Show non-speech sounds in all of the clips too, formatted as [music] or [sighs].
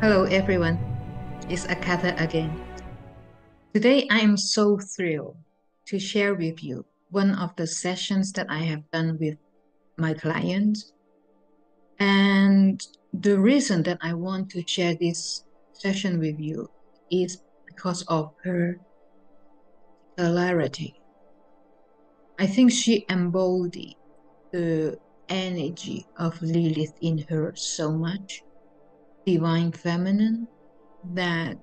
Hello, everyone. It's Akata again. Today, I am so thrilled to share with you one of the sessions that I have done with my clients. And the reason that I want to share this session with you is because of her clarity. I think she embodied the energy of Lilith in her so much divine feminine that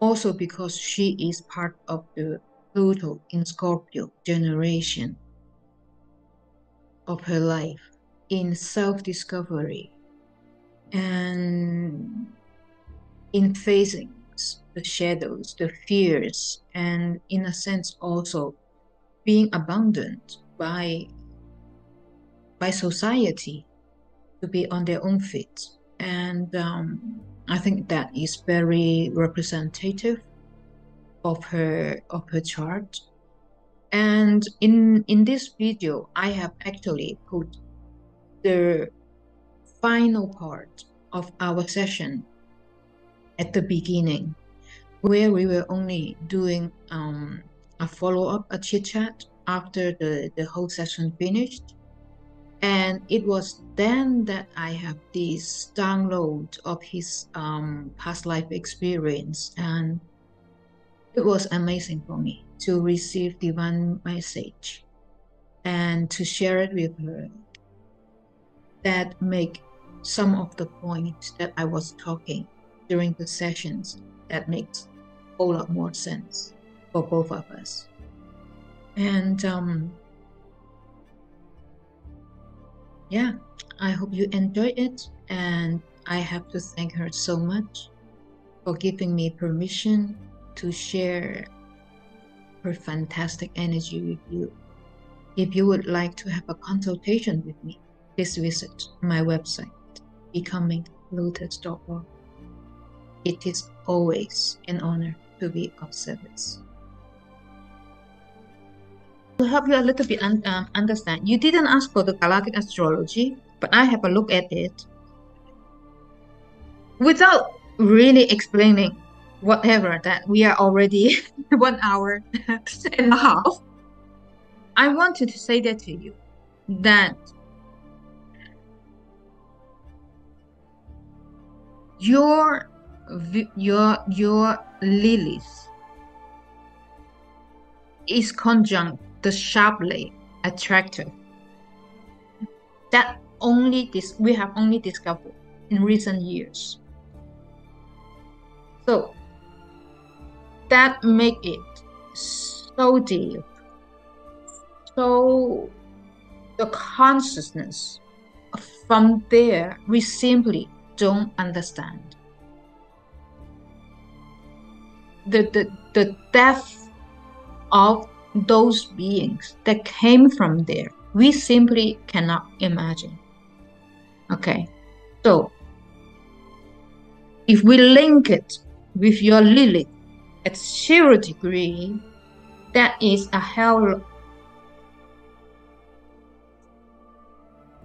also because she is part of the Pluto in Scorpio generation of her life in self discovery and in facing the shadows, the fears, and in a sense also being abandoned by by society to be on their own feet. And um, I think that is very representative of her of her chart. And in in this video, I have actually put the final part of our session at the beginning, where we were only doing um, a follow up, a chit chat after the, the whole session finished. And it was then that I have this download of his um, past life experience. And it was amazing for me to receive divine message and to share it with her that make some of the points that I was talking during the sessions that makes a whole lot more sense for both of us. And um, yeah, I hope you enjoy it. And I have to thank her so much for giving me permission to share her fantastic energy with you. If you would like to have a consultation with me, please visit my website, becominglotus.org. It is always an honor to be of service to help you a little bit un- um, understand, you didn't ask for the galactic astrology, but I have a look at it. Without really explaining whatever that we are already [laughs] one hour [laughs] and a half, I wanted to say that to you that your your your Lilith is conjunct the Shapley Attractor. That only this we have only discovered in recent years. So that make it so deep. So the consciousness from there we simply don't understand. The the, the depth of those beings that came from there. We simply cannot imagine. Okay, so if we link it with your Lilith at zero degree, that is a hell.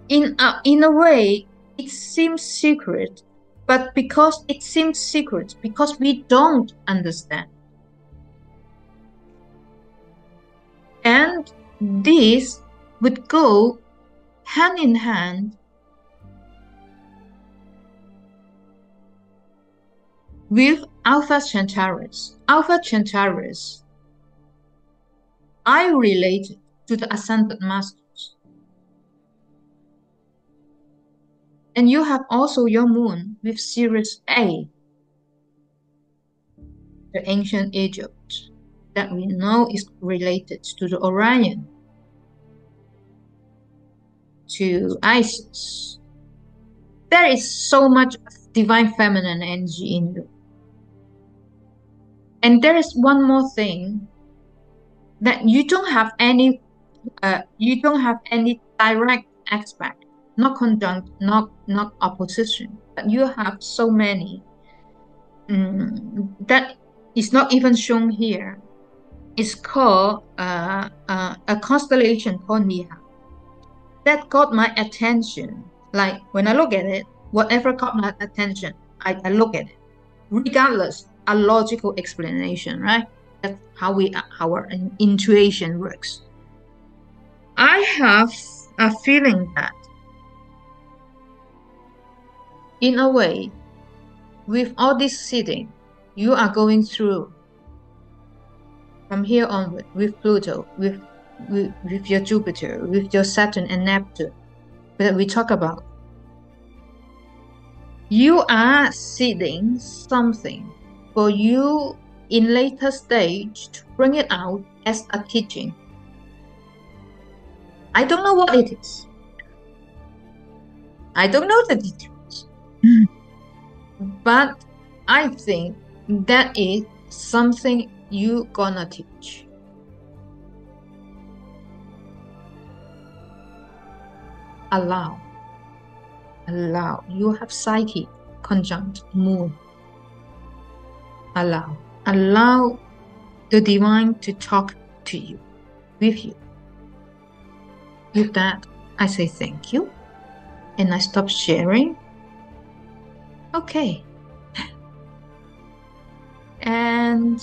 In a, in a way, it seems secret, but because it seems secret, because we don't understand, this would go hand in hand with Alpha Centaurus. Alpha Centaurus, I relate to the Ascended Masters. And you have also your moon with Sirius A, the ancient Egypt that we know is related to the Orion, to Isis. There is so much divine feminine energy in you. And there is one more thing that you don't have any uh, you don't have any direct aspect, not conjunct, not not opposition, but you have so many um, that is not even shown here is called uh, uh, a constellation called Niha. That got my attention. Like when I look at it, whatever caught my attention, I, I look at it, regardless a logical explanation, right? That's how we our intuition works. I have a feeling that, in a way, with all this sitting, you are going through from here onward with Pluto, with, with, with your Jupiter, with your Saturn and Neptune that we talk about. You are seeding something for you in later stage to bring it out as a teaching. I don't know what it is. I don't know the details. Hmm. but I think that is something you gonna teach. Allow. Allow. You have Psyche conjunct moon. Allow. Allow the divine to talk to you, with you. With that, I say thank you and I stop sharing. Okay. [laughs] and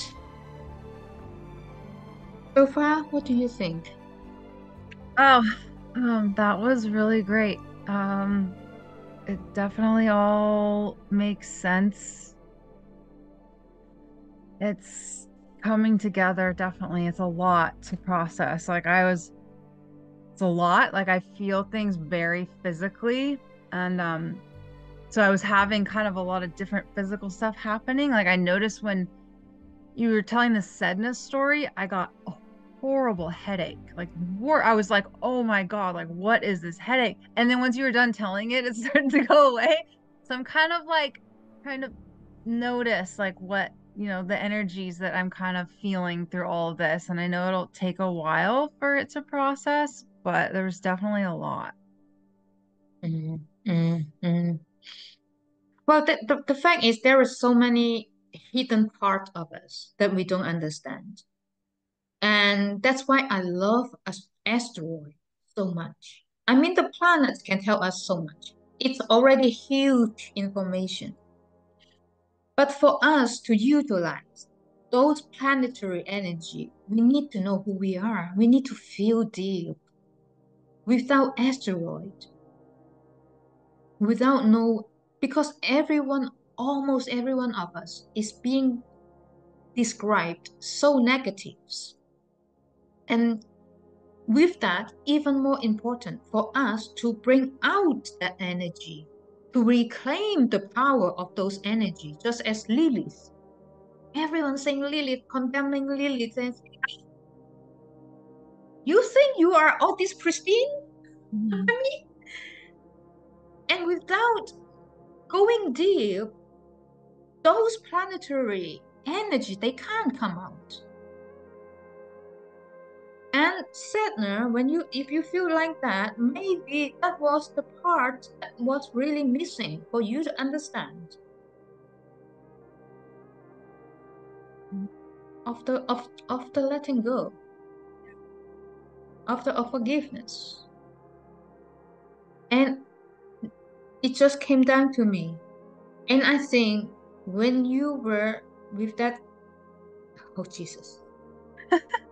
so far, what do you think? Oh, um, that was really great. Um, it definitely all makes sense. It's coming together, definitely. It's a lot to process. Like, I was, it's a lot. Like, I feel things very physically. And, um, so I was having kind of a lot of different physical stuff happening. Like, I noticed when you were telling the Sedna story, I got horrible headache. Like war I was like, "Oh my god, like what is this headache?" And then once you were done telling it, it [laughs] started to go away. So I'm kind of like kind of notice like what, you know, the energies that I'm kind of feeling through all of this and I know it'll take a while for it to process, but there's definitely a lot. Mm. Well, the, the, the fact is there are so many hidden parts of us that we don't understand. And that's why I love asteroid so much. I mean, the planets can tell us so much. It's already huge information. But for us to utilize those planetary energy, we need to know who we are. We need to feel deep. Without asteroid, without no, because everyone, almost every one of us is being described so negatives and with that, even more important for us to bring out that energy, to reclaim the power of those energies, just as Lilith. Everyone saying Lilith, condemning Lilith, and you think you are all this pristine? Mm-hmm. I mean, and without going deep, those planetary energy they can't come out. And Sedna, when you if you feel like that, maybe that was the part that was really missing for you to understand. Of the of, of the letting go. Of the of forgiveness. And it just came down to me. And I think when you were with that oh Jesus. [laughs]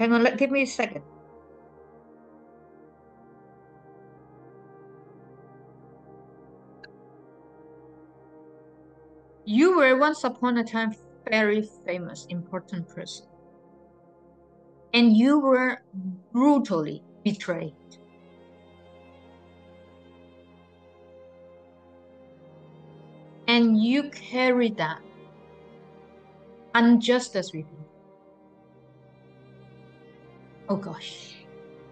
Hang on, let, give me a second. You were once upon a time very famous, important person. And you were brutally betrayed. And you carry that injustice with you. Oh gosh.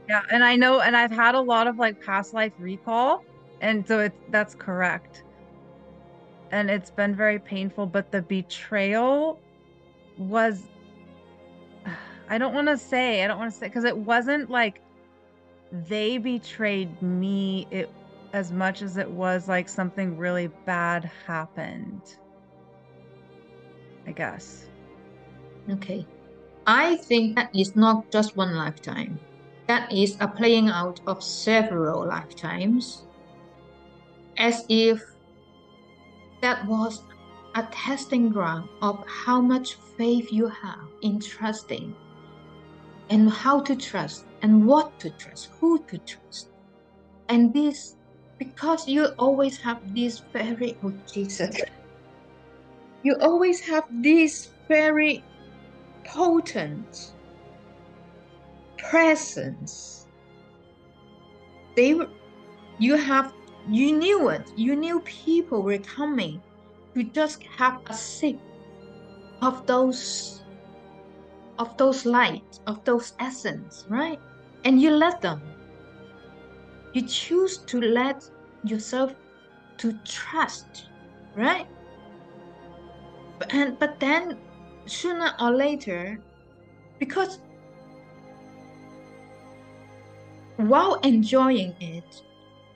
Yeah, and I know, and I've had a lot of like past life recall, and so it's that's correct. And it's been very painful, but the betrayal was [sighs] I don't want to say, I don't want to say because it wasn't like they betrayed me it as much as it was like something really bad happened. I guess. Okay. I think that is not just one lifetime. That is a playing out of several lifetimes. as if that was a testing ground of how much faith you have in trusting and how to trust and what to trust, who to trust. And this, because you always have this very, oh Jesus, you always have this very potent presence. They were, you have, you knew it, you knew people were coming You just have a sip of those of those light, of those essence, right? And you let them. You choose to let yourself to trust, right? And but then sooner or later, because while enjoying it,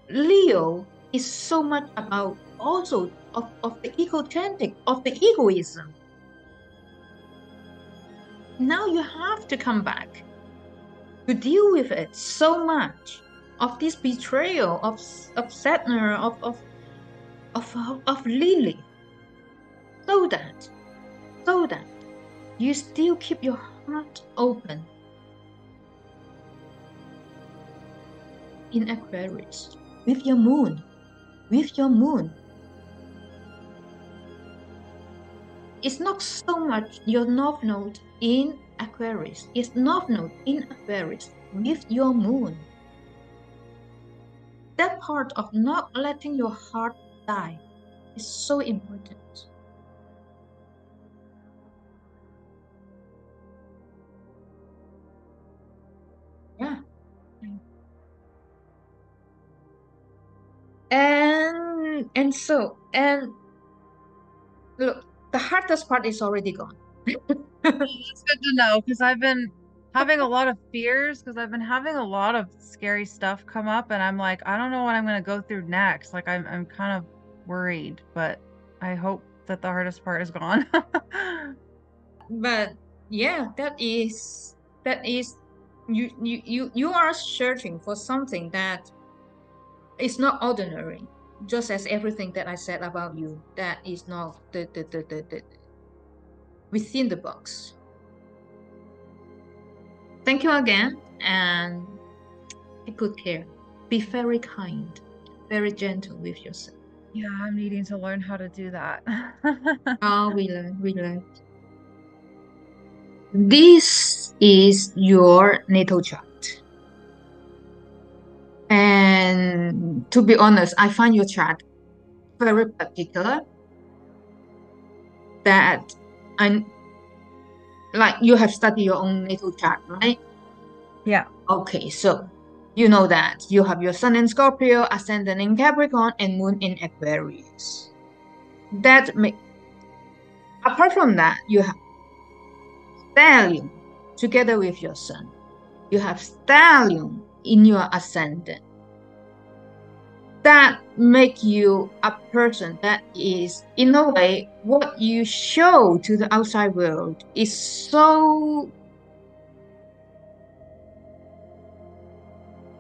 Leo is so much about also of, of the egocentric, of the egoism. Now you have to come back to deal with it so much of this betrayal of of of of of of, of Lily, so that so that you still keep your heart open in Aquarius with your moon, with your moon. It's not so much your north node in Aquarius. It's north node in Aquarius with your moon. That part of not letting your heart die is so important. And so and look, the hardest part is already gone. It's good to know because I've been having a lot of fears because I've been having a lot of scary stuff come up and I'm like, I don't know what I'm gonna go through next. Like I'm I'm kind of worried, but I hope that the hardest part is gone. [laughs] but yeah, that is that is you you you you are searching for something that is not ordinary. Just as everything that I said about you, that is not the the the the, the within the box. Thank you again and take good care. Be very kind, very gentle with yourself. yeah, I'm needing to learn how to do that. [laughs] Oh, we learn, we learn. This is your natal chart. And to be honest, I find your chart very particular that and like you have studied your own natal chart, right? yeah. Okay, so you know that you have your sun in Scorpio, ascendant in Capricorn, and moon in Aquarius. That make apart from that, you have stellium together with your sun. You have stellium in your ascendant. That make you a person that is, in a way, what you show to the outside world is so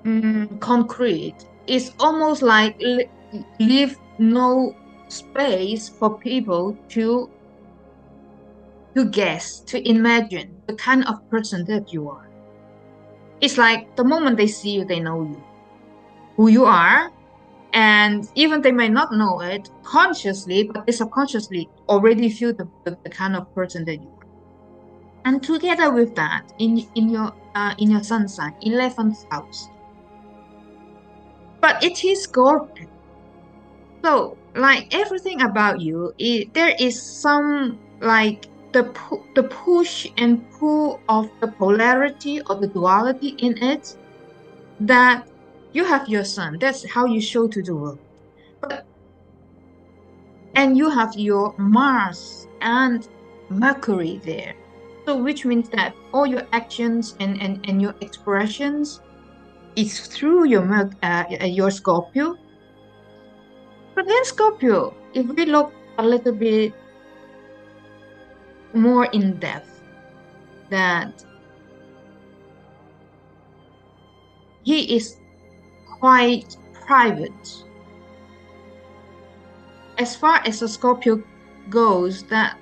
mm, concrete. It's almost like li- leave no space for people to to guess, to imagine the kind of person that you are. It's like the moment they see you, they know you, who you are, and even they may not know it consciously, but they subconsciously already feel the, the, the kind of person that you are. And together with that, in in your uh, in your sun sign, eleventh house, but it is Scorpio. So, like everything about you, it, there is some like the pu- the push and pull of the polarity or the duality in it that you have your sun. That's how you show to the world. But and you have your Mars and Mercury there. So which means that all your actions and, and, and your expressions is through your uh, your Scorpio. But then Scorpio, if we look a little bit more in depth, that he is quite private. as far as the Scorpio goes, that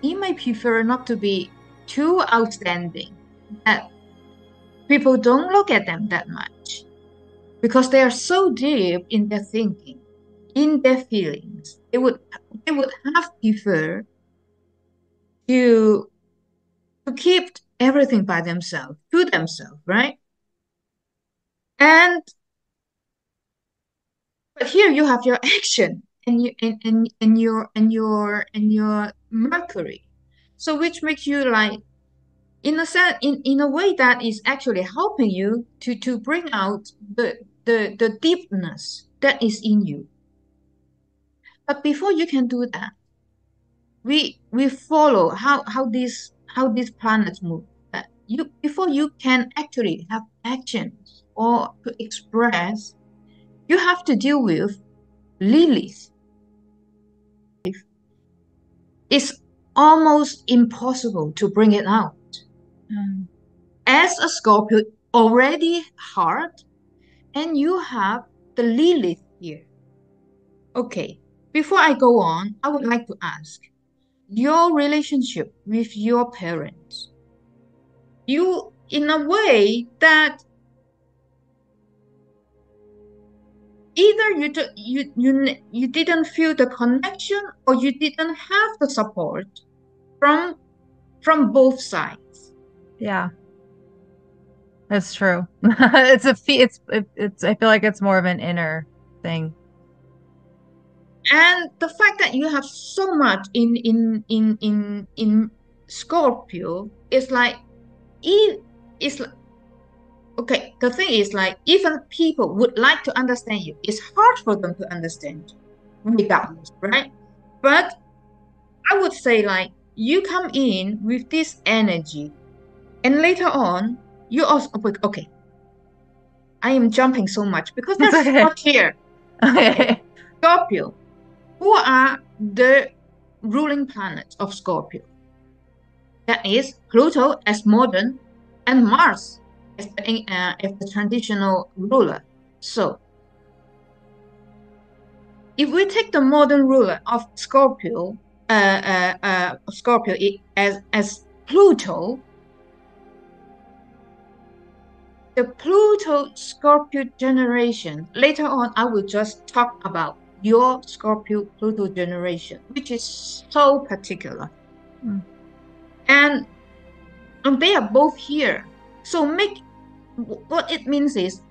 he may prefer not to be too outstanding, that people don't look at them that much because they are so deep in their thinking, in their feelings. They would they would have preferred to to keep everything by themselves, to themselves, right? And but here you have your action and you and, and, and your and your and your Mercury. So which makes you like in a sense in, in a way that is actually helping you to to bring out the the the deepness that is in you. But before you can do that, we we follow how how these how these planets move. That you before you can actually have actions or to express, you have to deal with Lilith. It's almost impossible to bring it out. Mm. As a Scorpio, already hard, and you have the Lilith here. Okay, before I go on, I would like to ask your relationship with your parents. You, in a way that either you, do, you, you, you didn't feel the connection or you didn't have the support from from both sides. Yeah. That's true. [laughs] it's a it's it's I feel like it's more of an inner thing. And the fact that you have so much in in in in in Scorpio is like it's like okay the thing is like even people would like to understand you it's hard for them to understand regardless right but i would say like you come in with this energy and later on you also oh, okay. I am jumping so much because that's okay. not here. Okay. [laughs] Scorpio. Who are the ruling planets of Scorpio? That is Pluto as modern and Mars as the, uh, as the traditional ruler. So, if we take the modern ruler of Scorpio, uh, uh, uh, Scorpio as as Pluto, the Pluto Scorpio generation. Later on, I will just talk about your Scorpio Pluto generation, which is so particular. Mm. And, and they are both here. So make what it means is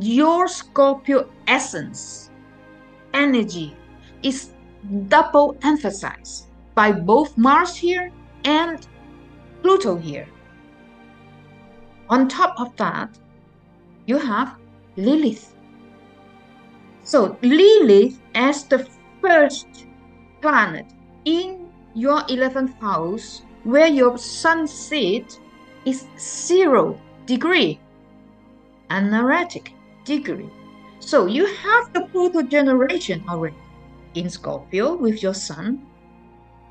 your Scorpio essence, energy is double emphasized by both Mars here and Pluto here. On top of that, you have Lilith. So Lilith as the first planet in your 11th house where your sun sits is zero degree, anaretic degree. So you have the Pluto generation already in Scorpio with your sun.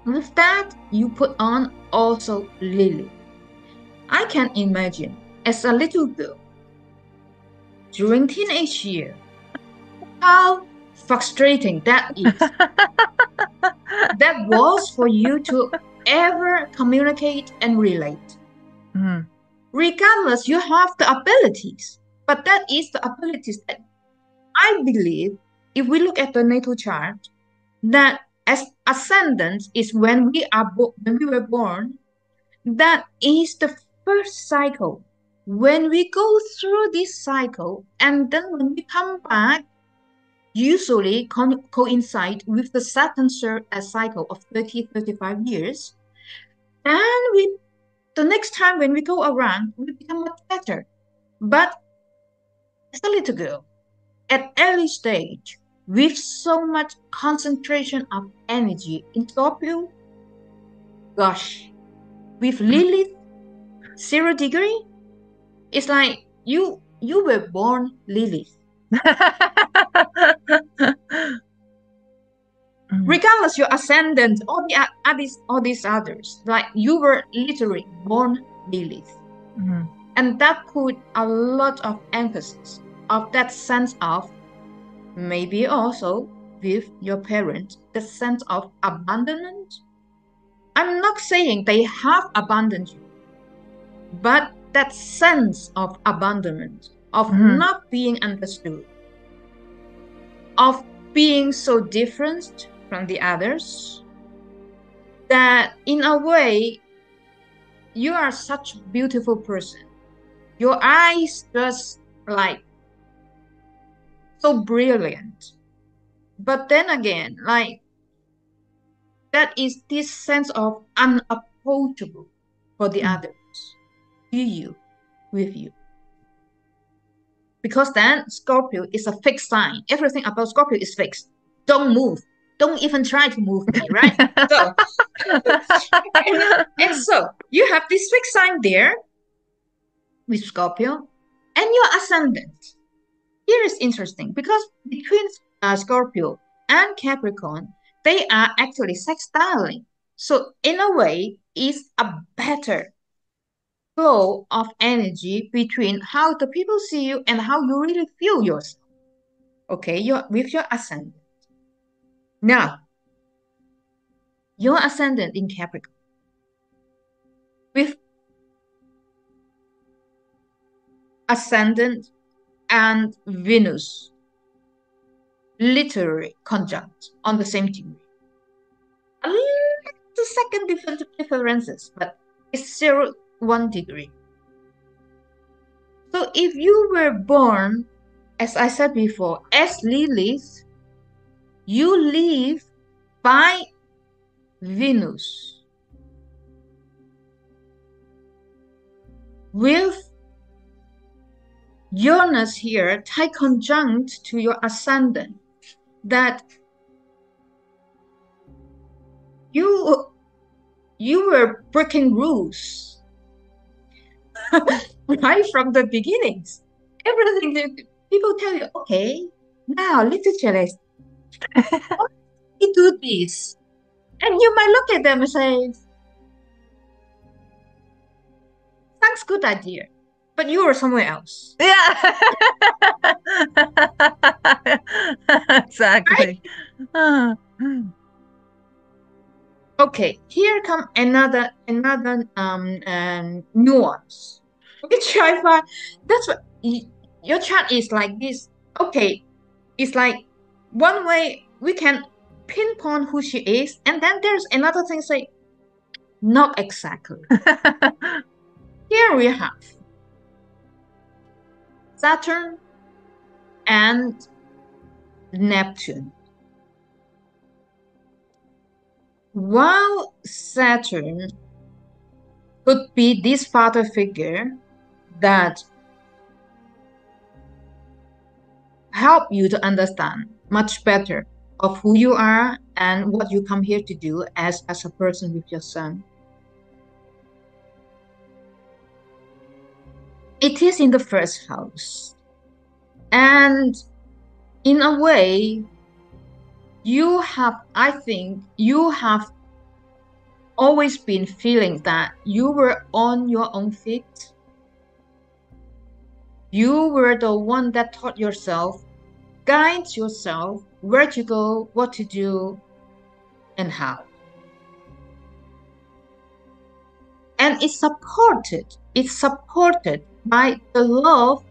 With that, you put on also Lily. I can imagine as a little girl during teenage year. How frustrating that is. [laughs] that was for you to ever communicate and relate. Mm-hmm. Regardless, you have the abilities, but that is the abilities that I believe, if we look at the natal chart, that as ascendant is when we are bo- when we were born, that is the first cycle when we go through this cycle and then when we come back usually co- coincide with the Saturn uh, cycle of 30 35 years and we the next time when we go around we become much better but as a little girl at early stage with so much concentration of energy in Scorpio gosh with Lilith zero degree it's like you you were born Lilith. [laughs] Regardless your ascendant, all the all these all these others, like you were literally born Lilith. Mm-hmm. And that put a lot of emphasis of that sense of maybe also with your parents the sense of abandonment. I'm not saying they have abandoned you, but that sense of abandonment, of Mhm. not being understood, of being so different from the others, that in a way, you are such a beautiful person. Your eyes just like so brilliant. But then again, like that is this sense of unapproachable for the Mm. others, to you, with you. Because then Scorpio is a fixed sign. Everything about Scorpio is fixed. Don't move. Don't even try to move me, right? [laughs] so, and, and so you have this fixed sign there with Scorpio and your ascendant. Here is interesting because between uh, Scorpio and Capricorn, they are actually sextiling. So in a way, it's a better flow of energy between how the people see you and how you really feel yourself. Okay, your with your ascendant. Now, your ascendant in Capricorn with ascendant and Venus literally conjunct on the same degree. A little second different differences, but it's zero one degree. So if you were born, as I said before, as Lilith, you live by Venus with Uranus here tie conjunct to your ascendant that you you were breaking rules [laughs] right from the beginnings. Everything that people tell you, okay, now little Celeste, you do this. And you might look at them and say, sounds good idea, but you were somewhere else. Yeah. [laughs] exactly. Ah. Okay, here come another another um, um nuance. Which I find that's what y- your chart is like this. Okay, it's like one way we can pinpoint who she is, and then there's another thing say not exactly. [laughs] Here we have Saturn and Neptune. While Saturn could be this father figure that help you to understand much better of who you are and what you come here to do as, as a person with your son. It is in the first house. And in a way, you have, I think, you have always been feeling that you were on your own feet. You were the one that taught yourself, guides yourself where to go, what to do, and how. And it's supported, it's supported by the love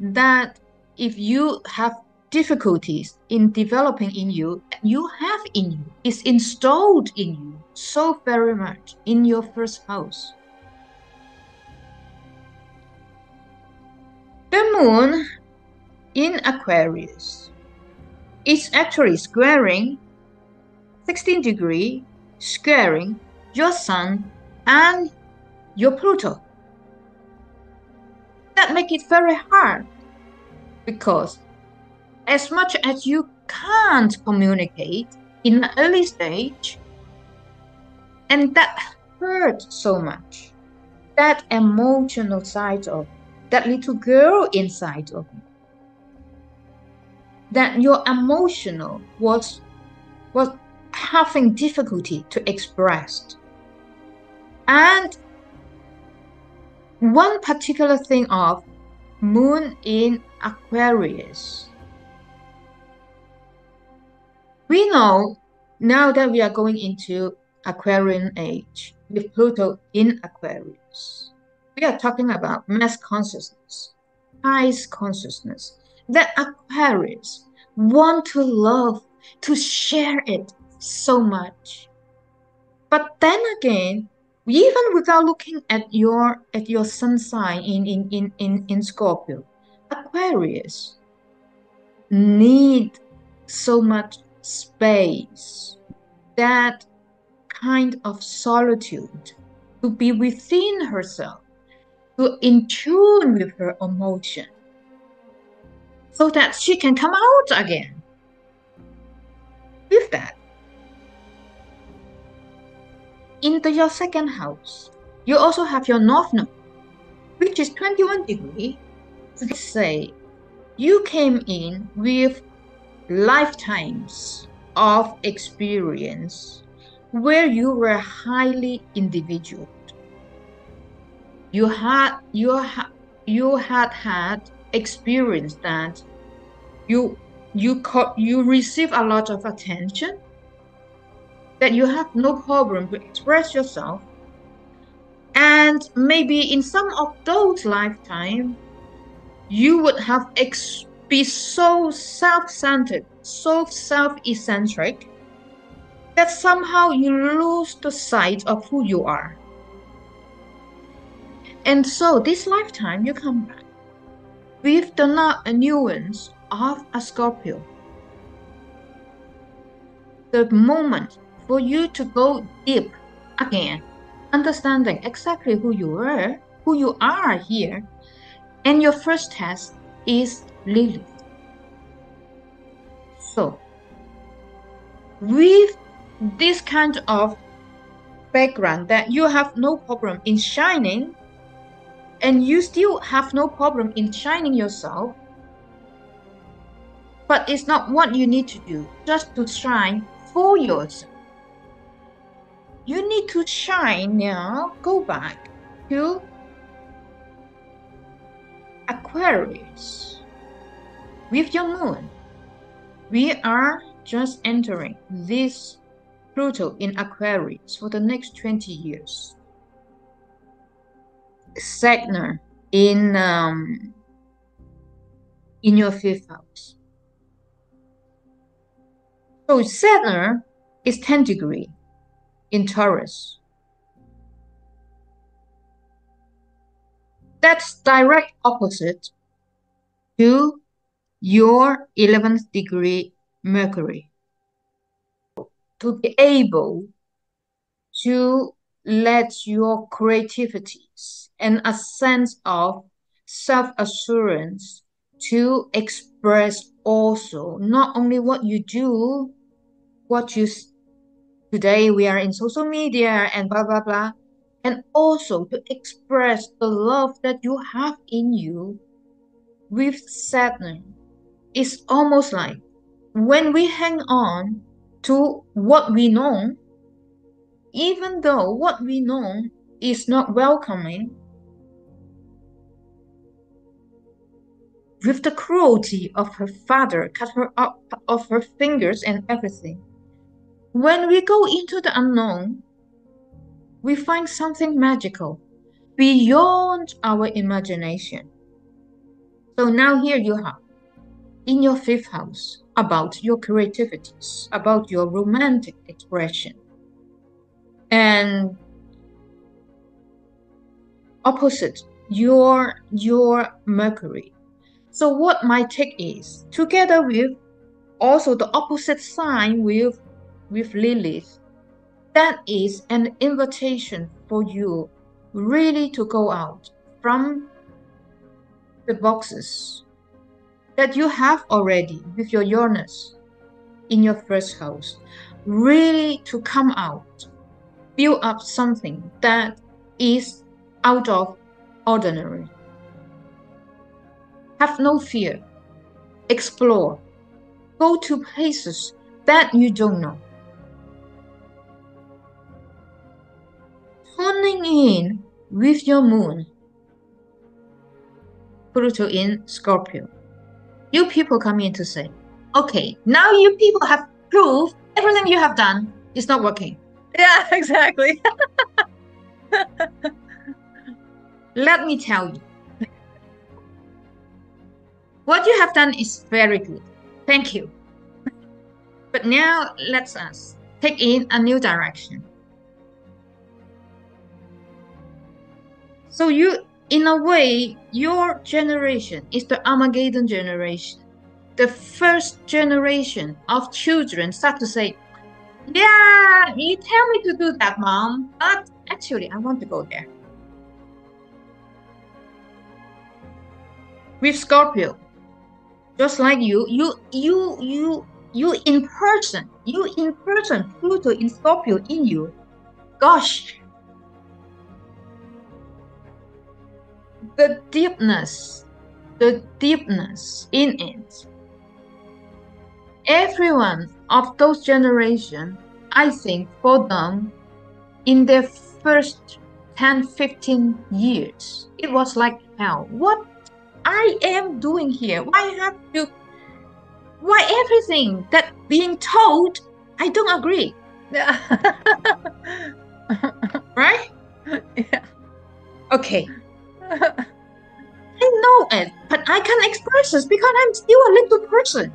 that if you have difficulties in developing in you, you have in you, is installed in you so very much in your first house. The moon in Aquarius It's actually squaring 16 degree, squaring your sun and your Pluto. That make it very hard because as much as you can't communicate in the early stage, and that hurt so much, that emotional side of that little girl inside of you, that your emotional was was having difficulty to express. And one particular thing of moon in Aquarius We know now that we are going into Aquarian age with Pluto in Aquarius. We are talking about mass consciousness, highest consciousness, that Aquarius want to love, to share it so much. But then again, even without looking at your at your sun sign in in in in, in Scorpio, Aquarius need so much space, that kind of solitude, to be within herself, to in tune with her emotion, so that she can come out again. With that, into your second house, you also have your north node, which is 21 degree. Let's say you came in with lifetimes of experience where you were highly individual. You had you had you had had experience that you you caught, you receive a lot of attention that you have no problem to express yourself and maybe in some of those lifetime you would have ex- be so self-centered, so self-eccentric that somehow you lose the sight of who you are. And so this lifetime you come back with the nuance of a Scorpio. The moment for you to go deep again, understanding exactly who you were, who you are here, and your first test is Lilith. So, with this kind of background that you have no problem in shining and you still have no problem in shining yourself but it's not what you need to do just to shine for yourself you need to shine now go back to aquarius with your moon we are just entering this Pluto in Aquarius for the next 20 years. Saturn in um, in your fifth house. So Saturn is 10 degree in Taurus. That's direct opposite to your 11th degree Mercury to be able to let your creativities and a sense of self-assurance to express also not only what you do what you today we are in social media and blah blah blah and also to express the love that you have in you with Sedna it's almost like when we hang on to what we know, even though what we know is not welcoming, with the cruelty of her father, cut her up of her fingers and everything. When we go into the unknown, we find something magical beyond our imagination. So now here you have in your fifth house about your creativities, about your romantic expression. And opposite your your Mercury. So what my take is together with also the opposite sign with with Lilith, that is an invitation for you really to go out from the boxes that you have already with your Uranus in your first house, really to come out, build up something that is out of ordinary. Have no fear. Explore. Go to places that you don't know. Tuning in with your moon, Pluto in Scorpio you people come in to say, okay, now you people have proved everything you have done is not working. [laughs] Yeah, exactly. [laughs] Let me tell you. What you have done is very good. Thank you. But now let's us take in a new direction. So you, in a way, your generation is the Armageddon generation. The first generation of children start to say, yeah, you tell me to do that, mom, but actually I want to go there. With Scorpio, just like you, you, you, you, you in person, you in person, Pluto in Scorpio in you. Gosh, the deepness, the deepness in it. Everyone of those generation, I think for them, in their first 10, 15 years, it was like hell. What I am doing here? Why have to, why everything that being told, I don't agree. [laughs] Right? yeah. Okay. [laughs] But I can't express this because I'm still a little person.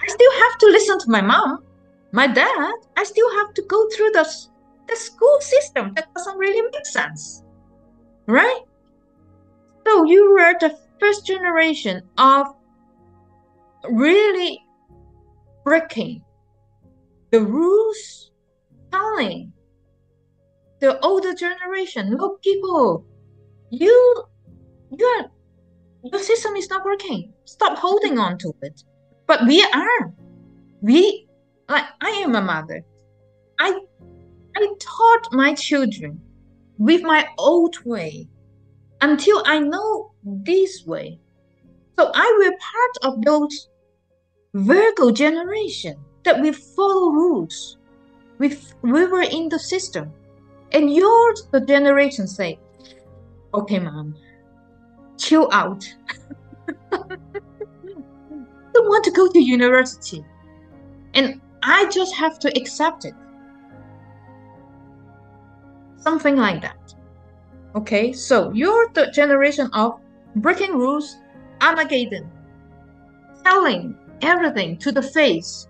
I still have to listen to my mom, my dad. I still have to go through the, the school system that doesn't really make sense. Right? So you were the first generation of really breaking the rules, telling the older generation, look, people, you, your, your system is not working. Stop holding on to it. But we are. We, like, I am a mother. I, I taught my children with my old way until I know this way. So I were part of those Virgo generation that we follow rules. We, we were in the system. And yours, the generation say, okay, mom, chill out. [laughs] don't want to go to university. And I just have to accept it. Something like that. Okay, so you're the generation of breaking rules, Armageddon, telling everything to the face.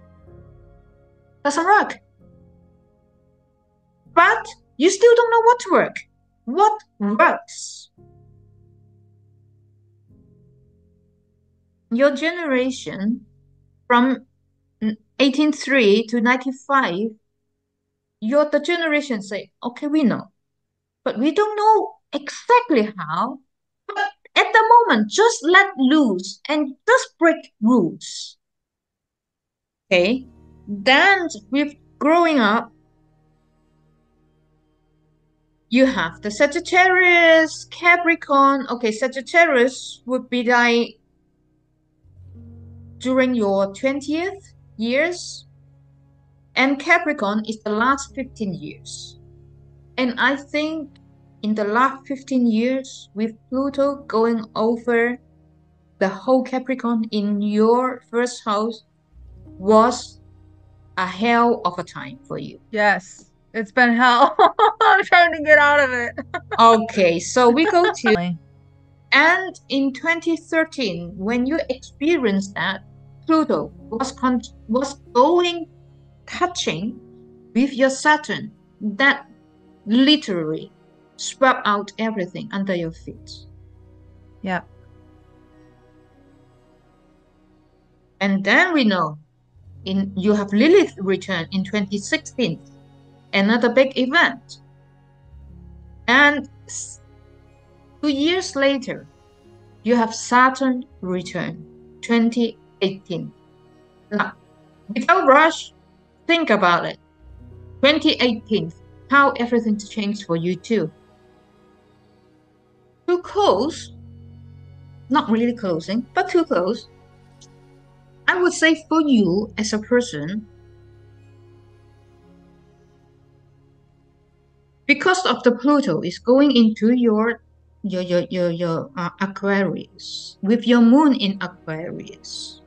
Doesn't work. But you still don't know what to work. What works? Your generation from 183 to 95 you're the generation say okay we know. But we don't know exactly how but at the moment just let loose and just break rules. Okay? Then with growing up you have the Sagittarius, Capricorn. Okay, Sagittarius would be like during your 20th years, and Capricorn is the last 15 years. And I think in the last 15 years, with Pluto going over the whole Capricorn in your first house, was a hell of a time for you. Yes, it's been hell. [laughs] I'm trying to get out of it. okay, so we go to. [laughs] And in 2013, when you experienced that, Pluto was con- was going touching with your Saturn that literally swept out everything under your feet. Yeah. And then we know in you have Lilith return in 2016, another big event. And two years later, you have Saturn return 20 18. Now, without rush, think about it. 2018, how everything changed for you too. Too close, not really closing, but too close. I would say for you as a person, because of the Pluto is going into your your your your, your uh, Aquarius with your moon in Aquarius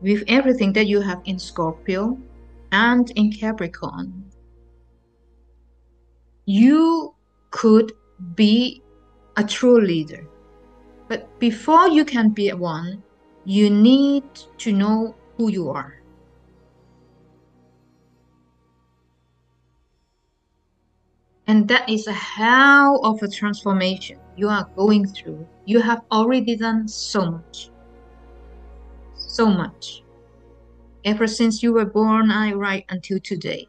with everything that you have in Scorpio and in Capricorn, you could be a true leader. But before you can be one, you need to know who you are. And that is a hell of a transformation you are going through. You have already done so much. So much. Ever since you were born, I write until today.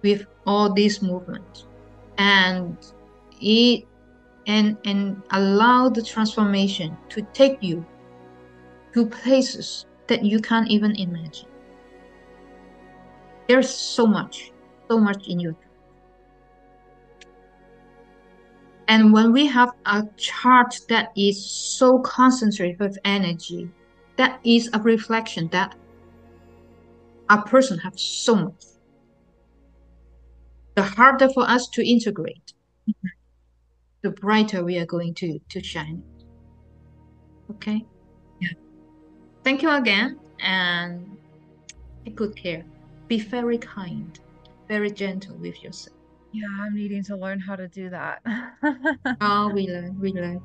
With all this movement. And it and and allow the transformation to take you to places that you can't even imagine. There's so much, so much in you. And when we have a chart that is so concentrated with energy, that is a reflection that a person has so much. The harder for us to integrate, the brighter we are going to, to shine. Okay? Yeah. Thank you again and take good care. Be very kind, very gentle with yourself. Yeah, I'm needing to learn how to do that. [laughs] oh, we learn, we learn.